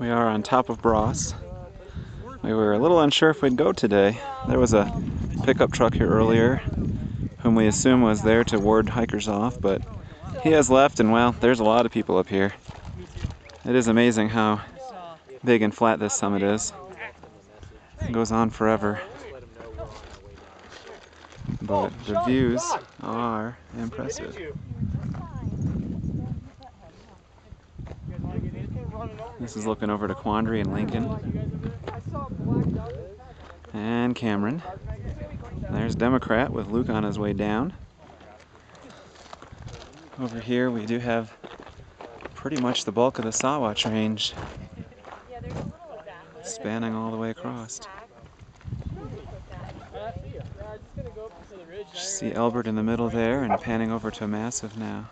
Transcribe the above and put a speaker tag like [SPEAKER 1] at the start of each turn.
[SPEAKER 1] We are on top of Bross. We were a little unsure if we'd go today. There was a pickup truck here earlier, whom we assume was there to ward hikers off, but he has left, and well, there's a lot of people up here. It is amazing how big and flat this summit is. It goes on forever. But the views are impressive. This is looking over to Quandary and Lincoln. And Cameron. There's Democrat with Luke on his way down. Over here we do have pretty much the bulk of the Sawatch Range spanning all the way across. See Elbert in the middle there and panning over to a Massive now.